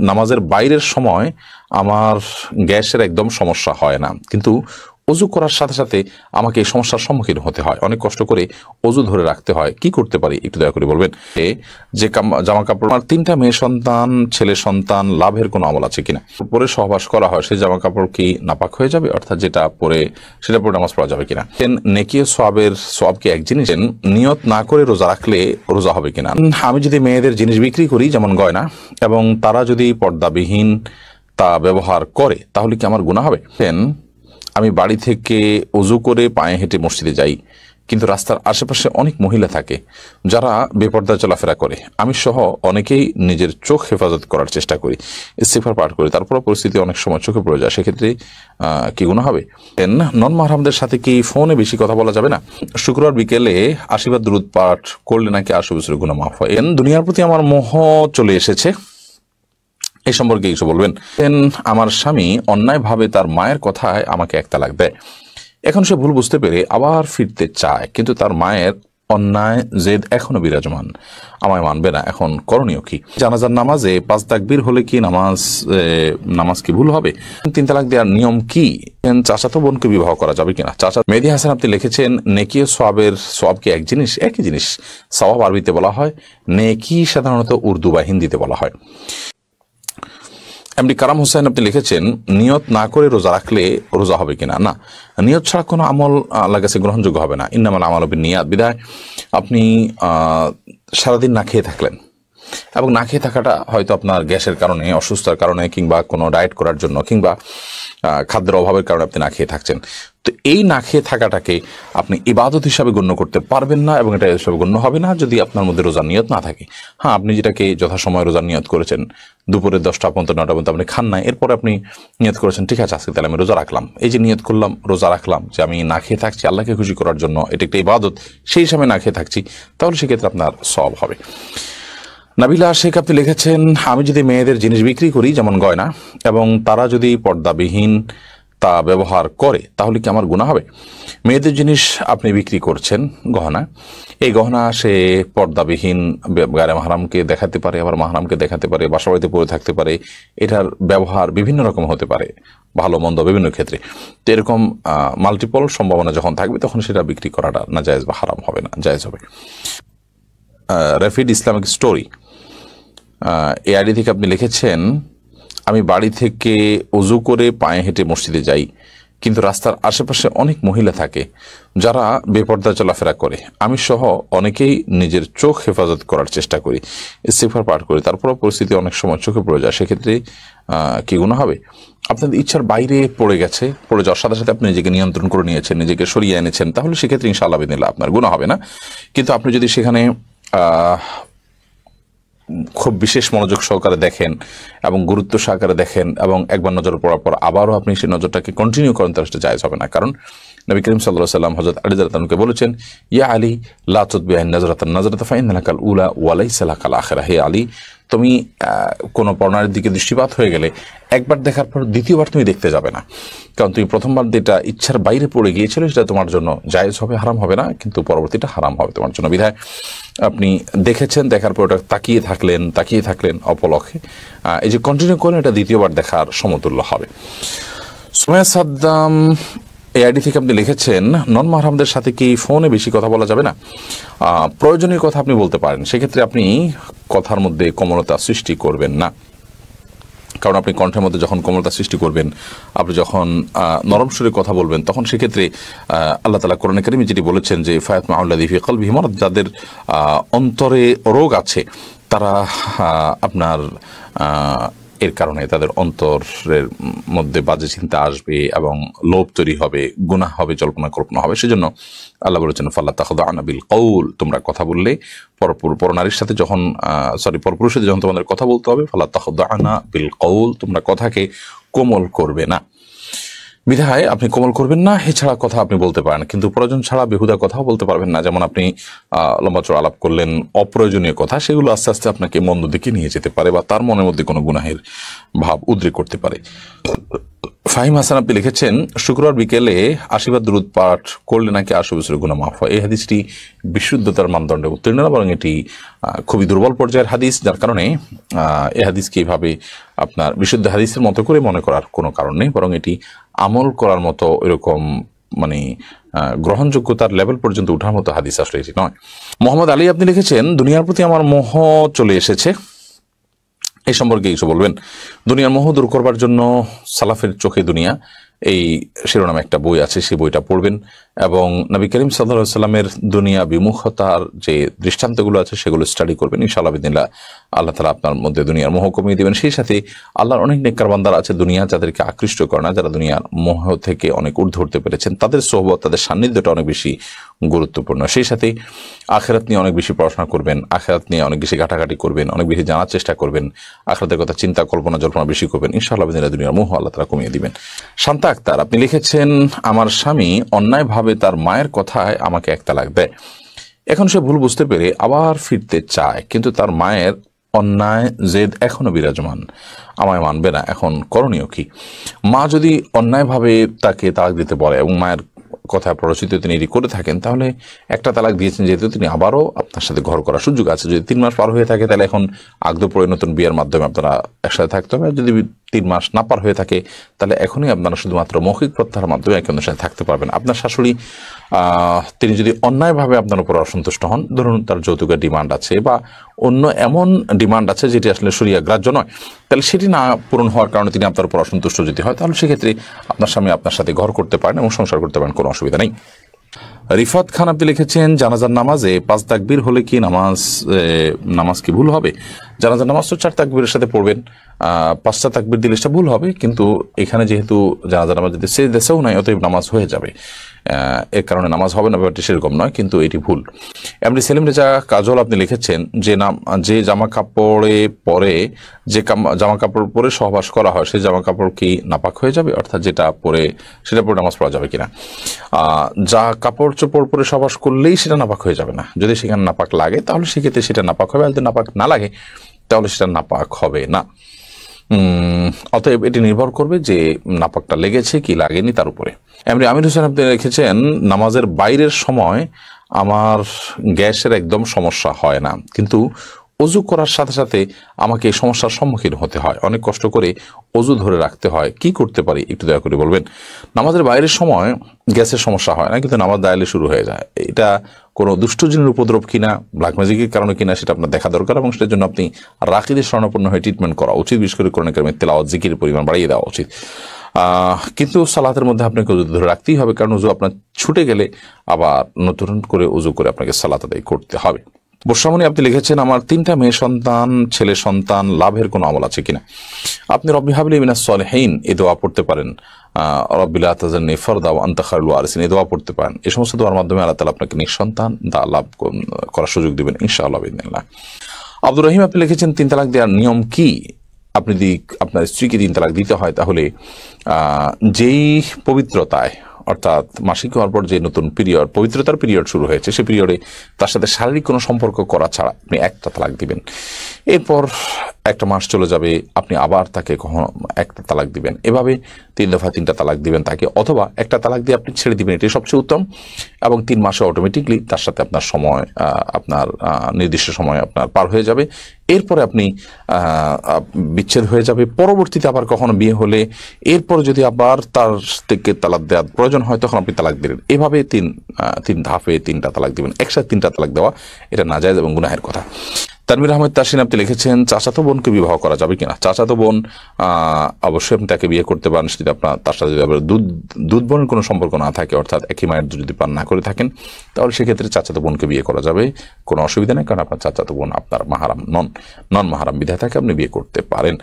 নামাজের বাইরের সময় আমার গ্যাসের একদম সমস্যা হয় না। কিন্তু অজু করার সাথে সাথে আমাকে এই সমস্যার সম্মুখীন হতে হয়। অনেক কষ্ট করে অজু ধরে রাখতে হয়। কি করতে পারি? একটু দয়া করে বলবেন? যে জামা কাপড় আমার তিনটা মেয়ে সন্তান ছেলে সন্তান লাভের কোনো আমল আছে কিনা? পরে সহবাস করা হয়। সেই জামা কাপড় কি নাপাক হয়ে যাবে? অর্থাৎ যেটা পরে সেটা পরে নামাজ পড়া যাবে কিনা? দেন, নেকি ও সোয়াবের সোয়াব কি এক জিনিস? নিয়ত না করে রোজা রাখলে রোজা হবে কিনা? আমি যদি মেয়েদের জিনিস বিক্রি করি যেমন গয়না এবং তারা যদি পর্দাবিহীন তা ব্যবহার করে তাহলে কি আমার গুণা হবে? আমি বাড়ি থেকে অজু করে পায়ে হেঁটে মসজিদে যাই, কিন্তু রাস্তার আশেপাশে অনেক মহিলা থাকে যারা বেপর্দা চলাফেরা করে। আমি সহ অনেকেই নিজের চোখ হেফাজত করার চেষ্টা করি ইস্তিফার পাঠ করি তারপর পরিস্থিতি অনেক সময় চোখে পড়ে যায়, সেক্ষেত্রে কি গুণ হবে? নন মাহরামদের সাথে কি ফোনে বেশি কথা বলা যাবে না? শুক্রবার বিকেলে আশীর্বাদ দূরত পাঠ করলে নাকি আশু বছরের গুণা মাফ হয়। দুনিয়ার প্রতি আমার মোহ চলে এসেছে। এই সম্পর্কে কিছু বলবেন। আমার স্বামী অন্যায়ভাবে তার মায়ের কথায় আমাকে এক তালাক দেয়। এখন সে ভুল বুঝতে পেরে আবার ফিরতে চায়, কিন্তু তার মায়ের অন্যায় জেদ এখনও বিরাজমান। আমায় মানবে না, এখন করণীয় কি? জানাজার নামাজে পাঁচ তাকবীর হলে কি নামাজ নামাজ কি ভুল হবে? তিন তালাক দেওয়ার নিয়ম কি? চাচাতো বোনকে বিবাহ করা যাবে কিনা? চাচা মেহেদি হাসান আপনি লিখেছেন নেকি সোয়াবের সোয়াব কি এক জিনিস, একই জিনিস, সওয়াব আরবিতে বলা হয়, নেকি সাধারণত উর্দু বা হিন্দিতে বলা হয়। এমডি কারাম হোসেন আপনি লিখেছেন, নিয়ত না করে রোজা রাখলে রোজা হবে কিনা? না, নিয়ত ছাড়া কোনো আমল আল্লাহ কাছে গ্রহণযোগ্য হবে না। ইন্নামাল আমল হবে নিয়াত বিদায়, আপনি সারাদিন না খেয়ে থাকলেন। এবং না খেয়ে থাকাটা হয়তো আপনার গ্যাসের কারণে, অসুস্থতার কারণে, কিংবা কোনো ডায়েট করার জন্য, কিংবা খাদ্যের অভাবের কারণে আপনি না খেয়ে থাকছেন। তো এই না খেয়ে থাকাটাকে আপনি ইবাদত হিসাবে গণ্য করতে পারবেন না এবং এটা হিসাবে গণ্য হবে না যদি আপনার মধ্যে রোজার নিয়ত না থাকে। হ্যাঁ আপনি যেটাকে যথাসময় রোজার নিয়ত করেছেন দুপুরে দশটা পর্যন্ত, নটা পর্যন্ত আপনি খান না এরপরে আপনি নিয়ত করেছেন, ঠিক আছে, আজকে তাহলে আমি রোজা রাখলাম। এই যে নিয়ত করলাম, রোজা রাখলাম, যে আমি না খেয়ে থাকছি, আল্লাহকে খুশি করার জন্য এটা একটা ইবাদত, সেই হিসাবে না খেয়ে থাকছি, তাহলে সেক্ষেত্রে আপনার সব হবে। নাবিলা শেখ আপনি লিখেছেন, আমি যদি মেয়েদের জিনিস বিক্রি করি, যেমন গয়না, এবং তারা যদি পর্দাবিহীন তা ব্যবহার করে, তাহলে কি আমার গুণা হবে? মেয়েদের জিনিস আপনি বিক্রি করছেন গহনা, এই গহনা সে পর্দাবিহীন গায়ে মাহারামকে দেখাতে পারে, আবার মাহারামকে দেখাতে পারে বাসা বাড়িতে পড়ে থাকতে পারে, এটার ব্যবহার বিভিন্ন রকম হতে পারে, ভালো, মন্দ, বিভিন্ন ক্ষেত্রে। তো এরকম মাল্টিপল সম্ভাবনা যখন থাকবে, তখন সেটা বিক্রি করাটা না জায়জ বা হারাম হবে না, জায়জ হবে। রেফিড ইসলামিক স্টোরি। এই আইডি থেকে আপনি লিখেছেন আমি বাড়ি থেকে অজু করে পায়ে হেঁটে মসজিদে যাই। কিন্তু রাস্তার আশেপাশে অনেক মহিলা থাকে যারা বেপর্দা চলাফেরা করে। আমি সহ অনেকেই নিজের চোখ হেফাজত করার চেষ্টা করি ইস্তিফার পাঠ করি। তারপরও পরিস্থিতি অনেক সময় চোখে পড়ে যায়। সেক্ষেত্রে কি গুণ হবে? আপনাদের ইচ্ছার বাইরে পড়ে গেছে, পড়ে যাওয়ার সাথে সাথে আপনি নিজেকে নিয়ন্ত্রণ করে নিয়েছেন, নিজেকে সরিয়ে এনেছেন, তাহলে সেক্ষেত্রে ইনশাআল্লাহ বিদিল্লা আপনার গুণ হবে না। কিন্তু আপনি যদি সেখানে খুব বিশেষ মনোযোগ সহকারে দেখেন এবং গুরুত্ব সহকারে দেখেন এবং একবার নজর পড়ার পর আবারও আপনি সেই নজরটাকে কন্টিনিউ করেন তাহলে সেটা জায়জ হবে না। কারণ নবী করিম সাল্লাহ সাল্লাম হজরত আলী বলেছেন, ইয়া আলী লাতুদ্বিআইন নজরাতান নজরাত ফাইন কাল উলা ওয়ালাই সালাকাল আখেরা। হে আলী তুমি কোনো পর্ণারের দিকে দৃষ্টিপাত হয়ে গেলে একবার দেখার পর দ্বিতীয়বার তুমি দেখতে যাবে না। কারণ তুমি প্রথমবার যেটা ইচ্ছার বাইরে পড়ে গিয়েছিল সেটা তোমার জন্য জায়েজ হবে, হারাম হবে না, কিন্তু পরবর্তীটা হারাম হবে তোমার জন্য। বিধায় আপনি দেখেছেন, দেখার পর ওটা তাকিয়ে থাকলেন তাকিয়ে থাকলেন অপলক্ষে এই যে কন্টিনিউ করেন এটা দ্বিতীয়বার দেখার সমতুল্য হবে। সুমাইয়া সাদ্দাম এআইডি থেকে আপনি লিখেছেন নন মাহরামদের সাথে কি ফোনে বেশি কথা বলা যাবে না? প্রয়োজনীয় কথা আপনি বলতে পারেন। সেক্ষেত্রে আপনি কথার মধ্যে কোমলতা সৃষ্টি করবেন না। কারণ আপনি কণ্ঠের মধ্যে যখন কোমলতা সৃষ্টি করবেন, আপনি যখন নরম সুরে কথা বলবেন, তখন সেক্ষেত্রে আল্লাহ তালা কোরআন কারিমে যেটি বলেছেন যে, ফায়াত মাউল্লাদি ফিকল ভিমরত যাদের অন্তরে রোগ আছে, তারা আপনার এর কারণে তাদের অন্তরের মধ্যে বাজে চিন্তা আসবে এবং লোভ তৈরি হবে গুণা হবে, জল্পনা কল্পনা হবে। সেজন্য আল্লাহ বলেছেন ফাল্লা তাহদ আনাবিল কৌল তোমরা কথা বললে পরপুর পরনারীর সাথে যখন সরি পরপুরুষের সাথে যখন তোমাদের কথা বলতে হবে ফাল্লা তাহদ আনা বিল কৌল তোমরা কথাকে কোমল করবে না। বিধায় আপনি কোমল করবেন না এছাড়া কথা আপনি বলতে পারেন কিন্তু প্রয়োজন ছাড়া বেহুদা কথাও বলতে পারবেন না। যেমন আপনি লম্বা আলাপ করলেন, অপ্রয়োজনীয় কথা, সেগুলো আস্তে আস্তে আপনাকে মন্দ দিকে নিয়ে যেতে পারে বা তার মনের মধ্যে কোনো গুনাহের ভাব উদ্রেক করতে পারে। ফাহিম হাসান আপনি লিখেছেন, শুক্রবার বিকেলে আশীর্বাদ দূরত পাঠ করলে নাকি আশু বছরের গুণা মাফ হয়? এই হাদিসটি বিশুদ্ধতার মানদণ্ডে উত্তীর্ণ বরং এটি খুবই দুর্বল পর্যায়ের হাদিস, যার কারণে এ হাদিসকে এইভাবে আপনার বিশুদ্ধ হাদিসের মতো করে মনে করার কোনো কারণ নেই, বরং এটি আমল করার মতো এরকম মানে গ্রহণযোগ্যতার লেভেল পর্যন্ত উঠার মতো হাদিস আসলে এটি নয়। মোহাম্মদ আলী, আপনি লিখেছেন, দুনিয়ার প্রতি আমার মোহ চলে এসেছে। এই সম্পর্কে কিছু বলবেন? দুনিয়ার মোহ দূর করবার জন্য সালাফের চোখে দুনিয়া। এই শিরোনামে একটা বই আছে, সেই বইটা পড়বেন। এবং নবী করিম সাল্লামের দুনিয়া বিমুখতার যে দৃষ্টান্তগুলো আছে, সেগুলো স্টাডি করবেন, ইনশাআল্লাহ বিদিল্লা আল্লাহ তালা আপনার মধ্যে দুনিয়ার মোহ কমিয়ে দেবেন। সেই সাথে আল্লাহর অনেক নেককার বান্দার আছে দুনিয়া যাদেরকে আকৃষ্ট করে না, যারা দুনিয়ার মোহ থেকে অনেক ঊর্ধ্ব উঠতে পেরেছেন। তাদের সোহবত, তাদের সান্নিধ্যটা অনেক বেশি গুরুত্বপূর্ণ। সেই সাথে আখেরাত নিয়ে অনেক বেশি পড়াশোনা করবেন, আখেরাত নিয়ে অনেক বেশি ঘাটাঘাটি করবেন, অনেক বেশি জানার চেষ্টা করবেন, আখরাতের কথা চিন্তা, কল্পনা, জল্পনা বেশি করবেন, ইনশাআল্লাহ বিদিনা দুনিয়ার মোহ আল্লাহ তালা কমিয়ে দিবেন। শান্তা আক্তার, আপনি লিখেছেন, আমার স্বামী অন্যায়ভাবে তার মায়ের কথায় আমাকে এক তালাক দেয় এখন সে ভুল বুঝতে পেরে আবার ফিরতে চায়, কিন্তু তার মায়ের অন্যায় জেদ এখনও বিরাজমান। আমায় মানবে না, এখন করণীয় কি? মা যদি অন্যায়ভাবে তাকে তালাক দিতে বলে এবং মায়ের কথা প্ররোচিত তিনি এটি করে থাকেন, তাহলে একটা তালাক দিয়েছেন যেহেতু তিনি আবারও আপনার সাথে ঘর করার সুযোগ আছে। যদি তিন মাস পার হয়ে থাকে, তাহলে এখন আগদ পড়ে নতুন বিয়ের মাধ্যমে আপনারা একসাথে থাকতে হবে। যদি তিন মাস না পার হয়ে থাকে, তাহলে এখনই আপনারা শুধুমাত্র মৌখিক প্রত্যাহারের মাধ্যমে একে অন্যের সাথে থাকতে পারবেন। আপনার শাশুড়ি তিনি যদি অন্যায়ভাবে আপনার উপর অসন্তুষ্ট হন, ধরুন তার যৌতুকের ডিমান্ড আছে বা অন্য এমন ডিমান্ড আছে যেটি আসলে সরিয়া গ্রাহ্য নয়, তাহলে সেটি না পূরণ হওয়ার কারণে তিনি আপনার উপর অসন্তুষ্ট যদি হয়, তাহলে সেক্ষেত্রে আপনার স্বামী আপনার সাথে ঘর করতে পারেন এবং সংসার করতে পারেন, কোনো অসুবিধা নেই। রিফাত খান আপনি লিখেছেন, জানাজার নামাজে পাঁচ তাকবীর হলে কি নামাজ নামাজ কি ভুল হবে? জানাজার নামাজ চার তাকবীরের সাথে পড়বেন পাঁচটা তাকবীর দিলে সেটা ভুল হবে, কিন্তু এখানে যেহেতু জানাজার নামাজ যদি সে দেশেও নাই, অতএব নামাজ হয়ে যাবে। এর কারণে নামাজ হবে না, ব্যাপারটি সেরকম নয়, কিন্তু এটি ভুল। এমনি সেলিম রেজা কাজল আপনি লিখেছেন, যে নাম, যে জামা কাপড়ে পরে, যে জামা কাপড় পরে সহবাস করা হয়, সেই জামা কাপড় কি নাপাক হয়ে যাবে? অর্থাৎ যেটা পরে, সেটা পরে নামাজ পড়া যাবে কিনা? যা কাপড় চোপড় পরে সহবাস করলেই সেটা নাপাক হয়ে যাবে না। যদি সেখানে নাপাক লাগে, তাহলে সেক্ষেত্রে সেটা নাপাক হবে, আর যদি নাপাক না লাগে তাহলে সেটা নাপাক হবে না। অতএব এটি নির্ভর করবে যে নাপাকটা লেগেছে কি লাগেনি তার উপরে। এমনি আমির হোসেন আপনি রেখেছেন, নামাজের বাইরের সময় আমার গ্যাসের একদম সমস্যা হয় না। কিন্তু অজু করার সাথে সাথে আমাকে সমস্যার সম্মুখীন হতে হয়। অনেক কষ্ট করে অজু ধরে রাখতে হয়। কি করতে পারি? একটু দয়া করে বলবেন। নামাজের বাইরের সময় গ্যাসের সমস্যা হয় না, কিন্তু নামাজ দায়ালে শুরু হয়ে যায়। এটা কোনো দুষ্টজনের উপদ্রব কিনা ব্ল্যাক ম্যাজিকের কারণে কিনা, সেটা আপনার দেখা দরকার এবং সেটার জন্য আপনি রাকিদের স্বর্ণপূর্ণ হয়ে ট্রিটমেন্ট করা উচিত। বিশেষ করে কোরআন কারিমের তেলাওয়াত জিকির পরিমাণ বাড়িয়ে দেওয়া উচিত। কিন্তু সালাতের মধ্যে আপনাকে উজু ধরে রাখতেই হবে, কারণ উজু আপনার ছুটে গেলে আবার নতুন করে উজু করে আপনাকে সালাত আদায় করতে হবে। বর্ষামণি আপনি লিখেছেন আমার তিনটা মেয়ে সন্তান ছেলে সন্তান লাভের কোনো আমল আছে কিনা? আপনি রব্বি হাবলি মিনাস সলেহীন এ দোয়া পড়তে পারেন। আহ, রব্বিল আতাজান্নি ফরদা আন্তাখারুল ওয়ারিসিন এ দোয়া পড়তে পারেন। এই সমস্ত দোয়ার মাধ্যমে আল্লাহ তালা আপনাকে নিঃসন্তান দা লাভ করার সুযোগ দিবেন ইনশাআল্লাহ বিদিনিল্লাহ আব্দুর রহিম আপনি লিখেছেন তিন তালাক দেওয়ার নিয়ম কি? আপনি যদি আপনার স্ত্রীকে তিন তালাক দিতে হয় তাহলে যেই পবিত্রতায় অর্থাৎ মাসিক হওয়ার পর যে নতুন পিরিয়ড পবিত্রতার পিরিয়ড শুরু হয়েছে, সে পিরিয়ডে তার সাথে শারীরিক কোনো সম্পর্ক করা ছাড়া আপনি একটা তালাক দিবেন। এরপর একটা মাস চলে যাবে, আপনি আবার তাকে কখনো একটা তালাক দিবেন। এভাবে তিন দফা তিনটা তালাক দিবেন তাকে, অথবা একটা তালাক দিয়ে আপনি ছেড়ে দিবেন এটি সবচেয়ে উত্তম। এবং তিন মাসে অটোমেটিকলি তার সাথে আপনার সময় আপনার নির্দিষ্ট সময় আপনার পার হয়ে যাবে। এরপরে আপনি বিচ্ছেদ হয়ে যাবে। পরবর্তীতে আবার কখনো বিয়ে হলে এরপর যদি আবার তার থেকে তালাক দেওয়ার প্রয়োজন হয়, তখন আপনি তালাক দিলেন। এভাবে তিন তিন ধাপে তিনটা তালাক দিবেন। একসাথে তিনটা তালাক দেওয়া, এটা নাজায়জ এবং গুনাহের কথা। তানবির আহমেদ তাসিন আপনি লিখেছেন, চাচাতো বোনকে বিবাহ করা যাবে কিনা? চাচাতো বোন অবশ্যই আপনি তাকে বিয়ে করতে পারেন যদি আপনার, তার সাথে যদি আপনার দুধ দুধ বোনের কোনো সম্পর্ক না থাকে, অর্থাৎ একই মায়ের যদি পান না করে থাকেন, তাহলে সেক্ষেত্রে চাচাতো বোনকে বিয়ে করা যাবে। কোনো অসুবিধা নেই, কারণ আপনার চাচাতো বোন আপনার মাহারাম, নন নন মাহারাম বিধায় থাকে আপনি বিয়ে করতে পারেন।